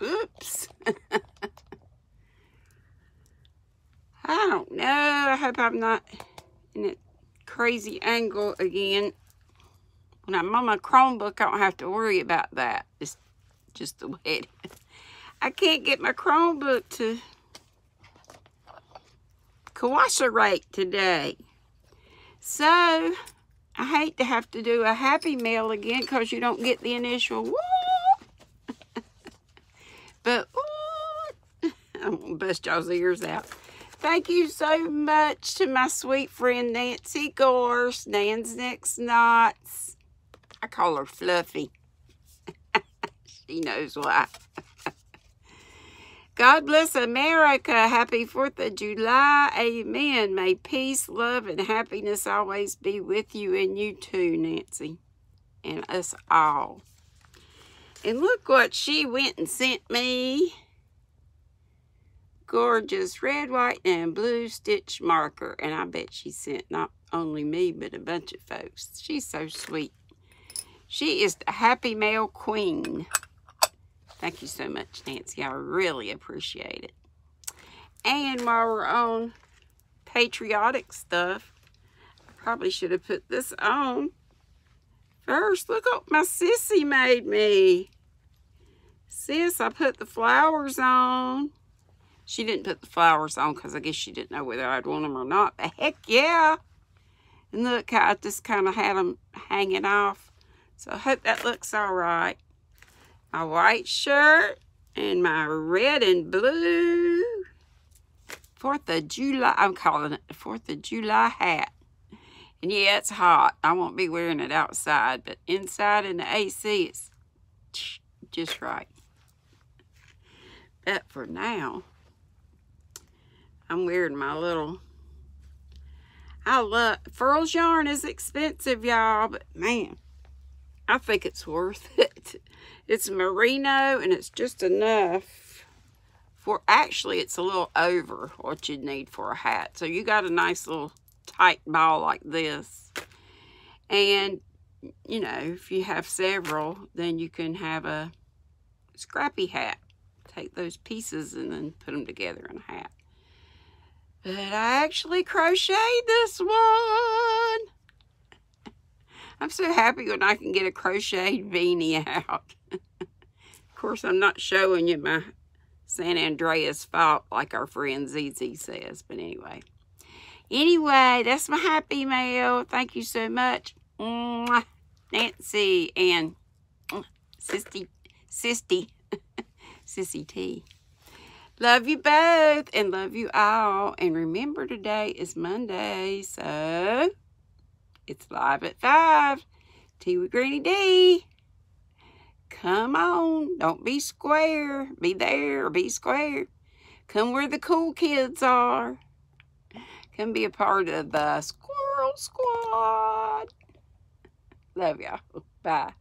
Oops. I don't know. I hope I'm not in a crazy angle again. When I'm on my Chromebook, I don't have to worry about that. It's just the way it is. I can't get my Chromebook to cooperate today. So, I hate to have to do a happy mail again because you don't get the initial. But, I'm going to bust y'all's ears out. Thank you so much to my sweet friend Nancy Gorse, Nan's Next Knots. I call her Fluffy. she knows why. God bless America. Happy 4th of July. Amen. May peace, love, and happiness always be with you and you too, Nancy. And us all. And look what she went and sent me. Gorgeous red, white, and blue stitch marker. And I bet she sent not only me, but a bunch of folks. She's so sweet. She is the Happy Mail Queen. Thank you so much, Nancy. I really appreciate it. And while we're on patriotic stuff, I probably should have put this on first. Look what my sissy made me. Sis, I put the flowers on. She didn't put the flowers on because I guess she didn't know whether I'd want them or not. But heck yeah. And look I just kind of had them hanging off. So I hope that looks all right my white shirt and my red and blue 4th of July, I'm calling it the 4th of July hat. And yeah, it's hot. I won't be wearing it outside, but inside in the AC, it's just right. But for now, I'm wearing my little, I love, Furls yarn is expensive, y'all, but man, I think it's worth it. It's merino and it's just enough for, actually it's a little over what you'd need for a hat. So you got a nice little tight ball like this. And, you know, if you have several, then you can have a scrappy hat. Take those pieces and then put them together in a hat. But I actually crocheted this one. I'm so happy when I can get a crocheted beanie out. of course, I'm not showing you my San Andreas fault like our friend ZZ says. But anyway. Anyway, that's my happy mail. Thank you so much. Nancy and Sissy, Sissy, Sissy T. Love you both and love you all. And remember today is Monday, so it's live at 5. Tea with GrannyDee. Come on. Don't be square. Be there be square. Come where the cool kids are. Come be a part of the Squirrel Squad. Love y'all. Bye.